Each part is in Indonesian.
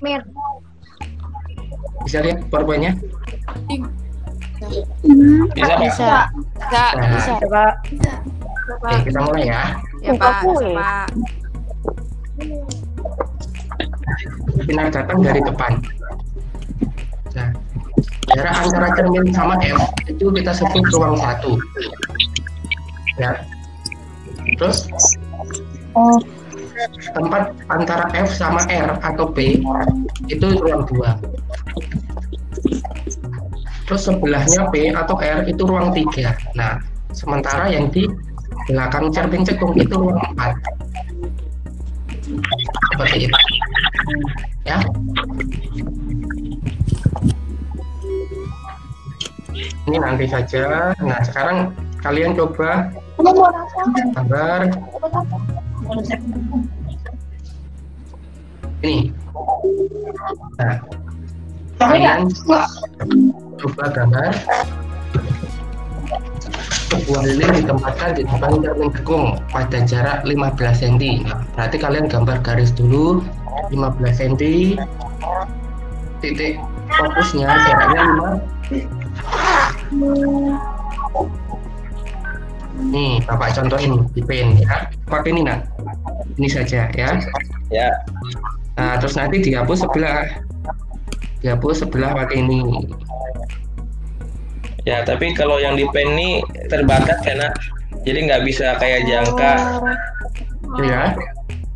Mir. Bisa lihat powerpointnya? Bisa, Pak? Bisa. Bisa, Nah. bisa. Coba. Oke, kita mulai ya. Ya, Pak. Bisa. Pak. Sinar datang dari depan. Nah, jarak antara cermin sama F itu kita sebut ruang satu. Ya. Terus tempat antara F sama R atau P itu ruang dua. Terus sebelahnya P atau R itu ruang tiga. Nah, sementara yang di belakang cermin cekung itu ruang empat. Seperti itu. Ya. Ini nanti saja. Nah, sekarang kalian coba gambar ini. Nah, kalian coba gambar sebuah lilin ditempatkan di depan cermin gekung pada jarak 15 cm. Nah, berarti kalian gambar garis dulu 15 cm. Titik fokusnya jaraknya 5 Nih, Bapak contohin di pen ya. Pakai ini, nak. Ini saja ya. Ya. Nah, terus nanti dihapus sebelah. Dihapus sebelah pakai ini. Ya, tapi kalau yang di pen ini terbatas karena jadi nggak bisa kayak jangka ya.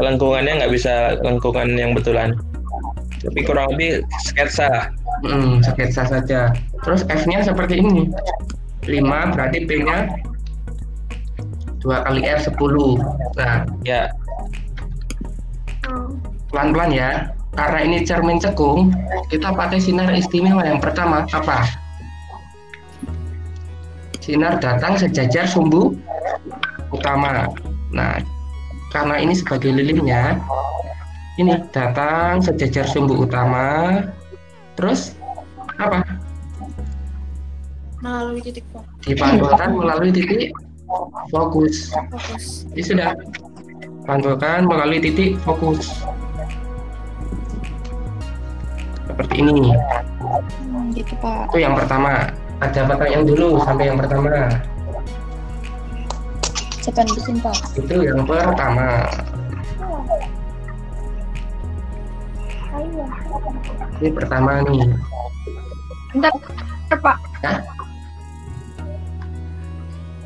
lengkungannya nggak bisa lengkungan yang betulan. Tapi kurang lebih sketsa. Hmm, sketsa saja. Terus F-nya seperti ini. 5 berarti P-nya 2 kali R 10. Nah, Ya, pelan-pelan ya. Karena ini cermin cekung, kita pakai sinar istimewa yang pertama apa? Sinar datang sejajar sumbu utama. Nah, karena ini sebagai lilinnya, ini datang sejajar sumbu utama. Terus apa? Melalui titik. Dipantulkan melalui titik fokus. fokus. Ini sudah pantulkan melalui titik fokus. Seperti ini. Hmm, gitu, Pak. Itu yang pertama. Ada pertanyaan dulu sampai yang pertama. Cepat bikin, Pak. Itu yang pertama. Ini pertama nih. Bentar, Pak.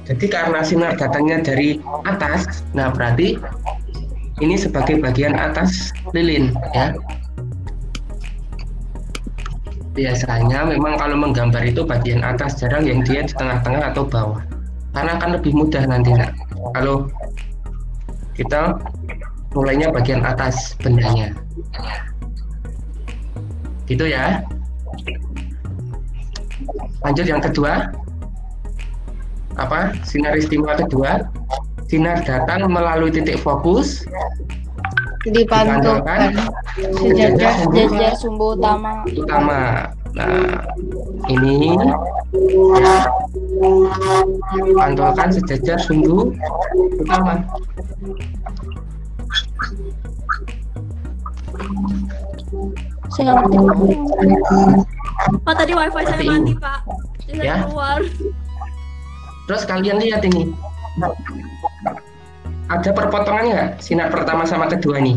Jadi karena sinar datangnya dari atas, nah berarti ini sebagai bagian atas lilin ya. Biasanya memang kalau menggambar itu bagian atas, jarang yang dia di tengah-tengah atau bawah. Karena akan lebih mudah nanti nak. Kalau kita mulainya bagian atas bendanya. Gitu ya. Lanjut yang kedua apa sinar istimewa kedua sinar datang melalui titik fokus Dipantulkan sejajar sejajar sumbu utama. utama nah ini ya, pantulkan sejajar sumbu utama Saya ngerti. Pak tadi wifi saya mati pak. Jadi Ya. saya keluar. Terus kalian lihat ini ada perpotongannya nggak sinar pertama sama kedua nih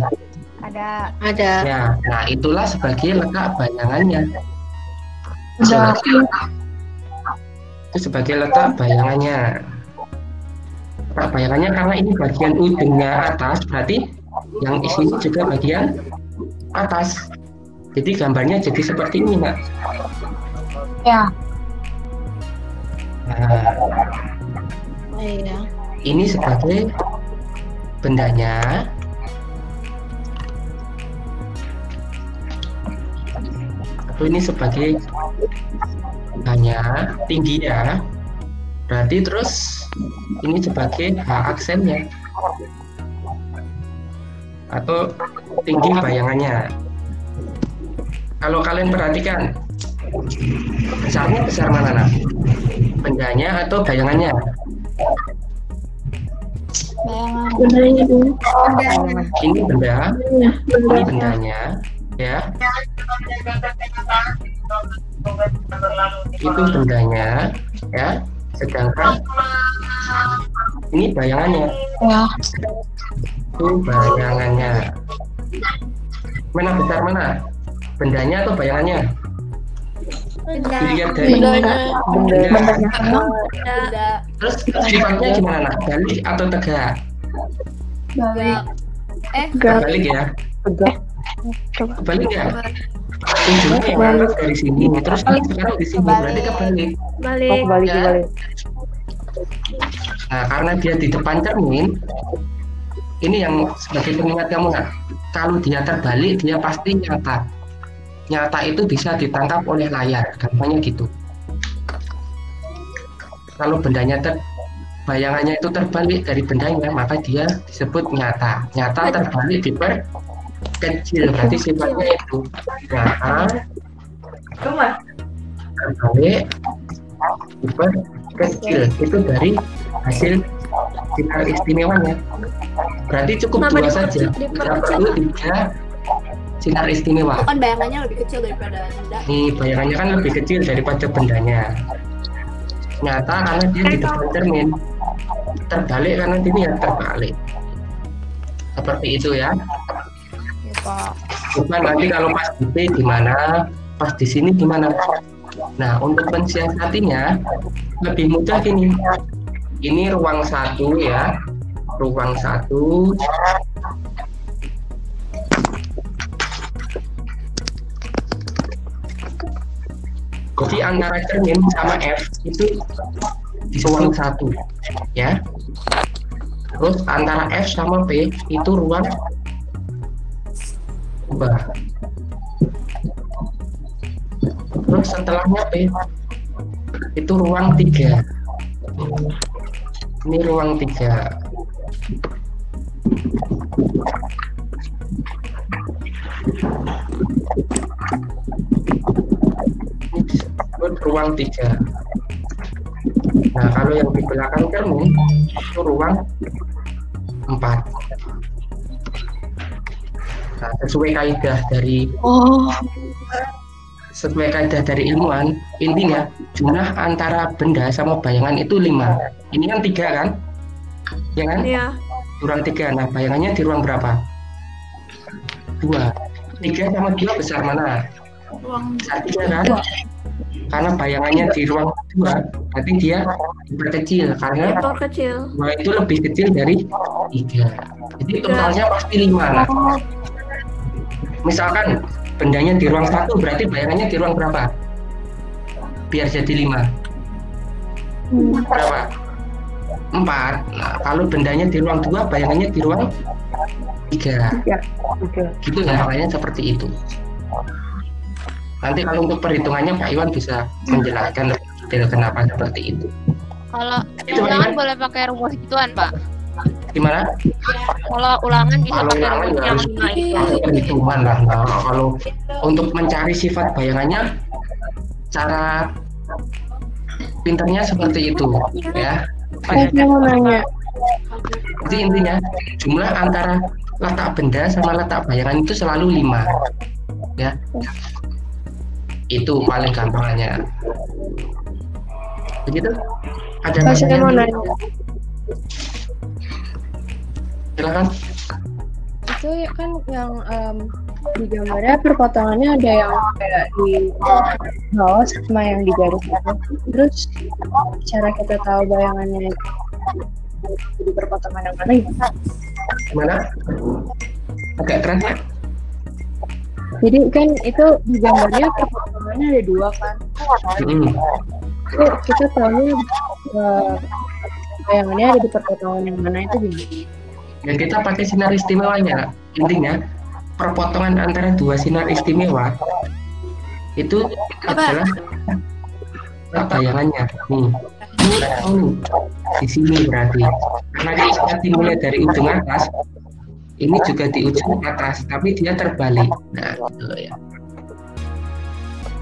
Ada. Ada. ya nah itulah sebagai letak bayangannya Udah. itu sebagai letak bayangannya letak bayangannya karena ini bagian ujungnya atas berarti yang isi juga bagian atas jadi gambarnya jadi seperti ini mbak Ya. Iya. ini sebagai bendanya. Atau ini sebagai hanya tinggi ya. Berarti terus ini sebagai H aksennya. Atau tinggi bayangannya. Kalau kalian perhatikan besarnya besar mana nak? Bendanya atau bayangannya? Ini benda. Ini bendanya ya. Itu bendanya ya. Sedangkan ini bayangannya. Ya. itu bayangannya. Mana besar mana? Bendanya atau bayangannya dilihat dari Bendanya. benda. Benda. terus sifatnya gimana nak balik atau tegak Balik. Eh, balik ya balik ya ujungnya ya, dari sini terus sekarang di sini berarti kebalik Balik. kembali Ya. kembali Nah, karena dia di depan cermin, ini yang sebagai pengingat kamu nak. Kalau dia terbalik, dia pasti nyata. Nyata itu bisa ditangkap oleh layar, gampangnya gitu. Kalau bendanya ter, bayangannya itu terbalik dari bendanya, maka dia disebut nyata. Nyata terbalik diper kecil, berarti sifatnya itu nyata. Terbalik diper kecil. Itu dari hasil sinar istimewanya. Berarti cukup Kenapa dua saja. Tidak perlu tiga sinar istimewa. Kan bayangannya lebih kecil daripada benda. nih bayangannya kan lebih kecil daripada bendanya. Nyata karena dia di depan cermin terbalik karena ini ya terbalik. Seperti itu ya. Ya, Pak. coba nanti kalau pas di P gimana pas di sini gimana? Nah untuk mensiasatinya lebih mudah gini. Ini ruang satu ya. Ruang satu jadi antara cermin sama F itu ruang satu ya. Terus antara F sama P itu ruang dua terus setelahnya P itu ruang tiga. Ini ruang tiga ruang tiga. Nah kalau yang di belakang cermin itu ruang empat. Nah, sesuai kaidah dari Oh. sesuai kaidah dari ilmuwan intinya jumlah antara benda sama bayangan itu lima. Ini kan tiga kan? Ya kan? Iya. ruang tiga. Nah bayangannya di ruang berapa? Dua. Tiga sama dua besar mana? Ruang besar tiga. kan karena bayangannya di ruang dua berarti dia diperkecil karena Diperkecil. dua itu lebih kecil dari tiga. Jadi totalnya pasti lima nah misalkan bendanya di ruang satu berarti bayangannya di ruang berapa? Biar jadi lima. Berapa? Empat. Nah kalau bendanya di ruang dua bayangannya di ruang tiga. Gitu ya makanya seperti itu nanti kalau untuk perhitungannya Pak Iwan bisa menjelaskan lebih detail kenapa seperti itu. Kalau Itu ulangan bagaimana? boleh pakai rumus gituan, Pak. gimana? Kalau ulangan bisa kalau pakai ulangan rumus ya yang harus pakai perhitungan lah nah, kalau untuk mencari sifat bayangannya cara pinternya seperti itu ya. Saya mau nanya. Jadi intinya jumlah antara letak benda sama letak bayangan itu selalu lima ya itu paling gampangnya. Begitu? Ada saya mau nanya? silakan. Itu ya kan yang em, di gambarnya perpotongannya ada yang kayak di bawah sama yang di garis itu. Terus cara kita tahu bayangannya di perpotongan yang mana? Ya? gimana? Agak keras ya Jadi kan itu di gambarnya perpotongannya ada dua kan. Hmm. Itu kita tahu eh, bayangannya ada di perpotongan yang mana itu gimana? ya kita pakai sinar istimewanya intinya perpotongan antara dua sinar istimewa itu adalah bayangannya nih ini di sini berarti karena kita dimulai dari ujung atas ini juga di ujung atas tapi dia terbalik. Nah gitu ya.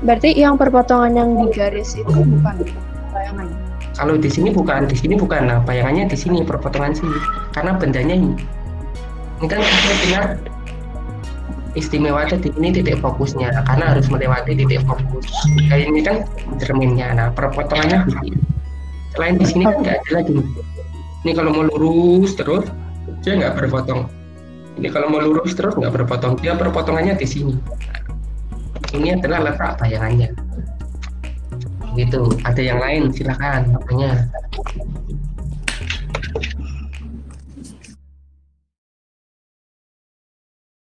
Berarti yang perpotongan yang di garis itu bukan bayangannya. kalau di sini bukan di sini bukan. Nah bayangannya di sini perpotongan sini. Karena bendanya ini. Ini kan sesuai dengan istimewanya di ini titik fokusnya. Karena harus melewati titik fokus. Kayak ini kan cerminnya. Nah perpotongannya di sini. Selain di sini kan nggak ada lagi. Nih. ini kalau mau lurus terus dia nggak berpotong ini kalau mau lurus terus nggak berpotong. Dia perpotongannya di sini. Ini adalah letak bayangannya. Gitu. Ada yang lain silakan. Makanya